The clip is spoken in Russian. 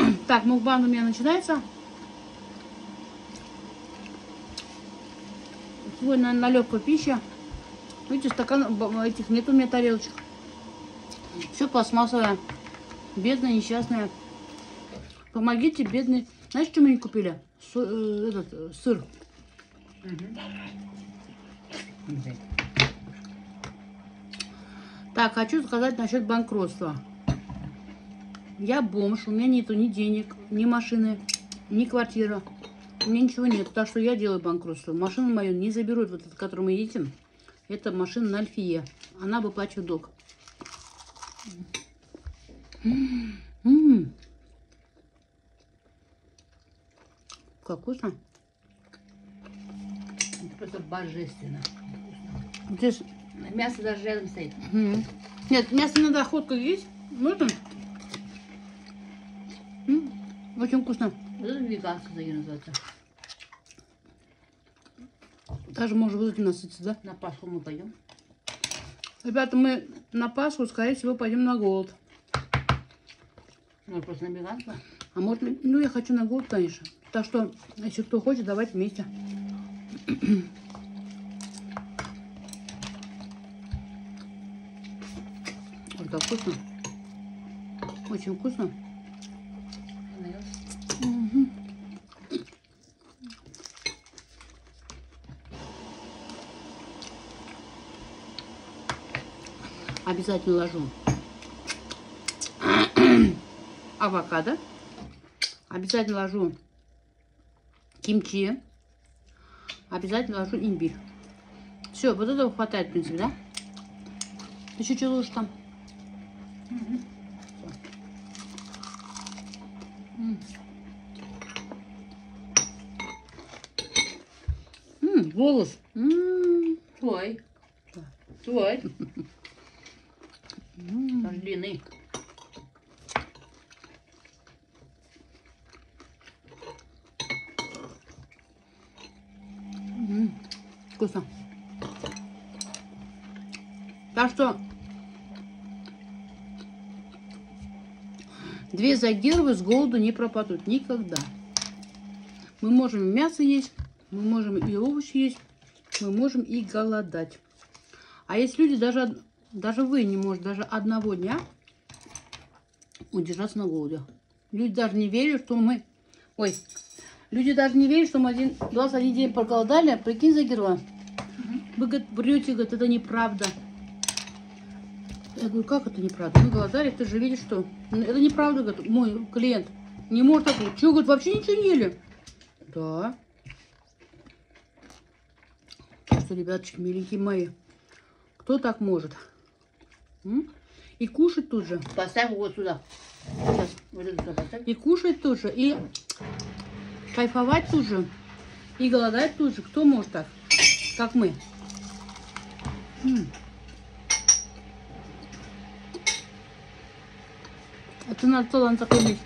Так, мукбанг у меня начинается. Сегодня на легкую пищу. Видите, стакан этих нет у меня тарелочек. Все пластмассовое. Бедная, несчастная. Помогите, бедный. Знаешь, что мы не купили? Со- э, этот, э, сыр. Так, хочу сказать насчет банкротства. Я бомж, у меня нету ни денег, ни машины, ни квартиры. У меня ничего нет, так что я делаю банкротство. Машину мою не заберут, вот эту, которую мы едем. Это машина на Альфие. Она выплачивает долг. М. Как вкусно. Это просто божественно. Здесь Мясо даже рядом стоит. Нет, мясо надо охотка есть. Можно? Очень вкусно. Это веганское такие называется. Даже вот этим насытиться, да? На Пасху мы пойдем. Ребята, мы на Пасху, скорее всего, пойдем на голод. Ну, просто на веганство. А может, ну, я хочу на голод, конечно. Так что, если кто хочет, давайте вместе. Ой, как вкусно. Очень вкусно. Обязательно ложу авокадо. Обязательно ложу кимчи. Обязательно ложу имбирь. Все, вот этого хватает, в принципе, да? Еще что ложишь там? М. М, волос. М, Твой. Твой. Аж длинный. Вкусно. Так что две загировы с голоду не пропадут никогда. Мы можем мясо есть, мы можем и овощи есть, мы можем и голодать. А есть люди, даже, даже вы не можете даже одного дня удержаться на голоде. Люди даже не верят, что мы... Ой, люди даже не верят, что мы один, 21 день проголодали. Прикинь, Загирова, вы говорит, врете, говорит, это неправда. Я говорю, как это неправда? Мы голодали, ты же видишь, что... «Ну, Это неправда, говорит, мой клиент. Не может такого. Чего, говорит, вообще ничего не ели? Да. Что, ребяточки, миленькие мои, кто так может? М? И кушать тут же. Поставь вот сюда. Сейчас. Вот сюда поставь. И кушать тут же, и кайфовать тут же, и голодать тут же. Кто может так, как мы? М. Это надо талант иметь.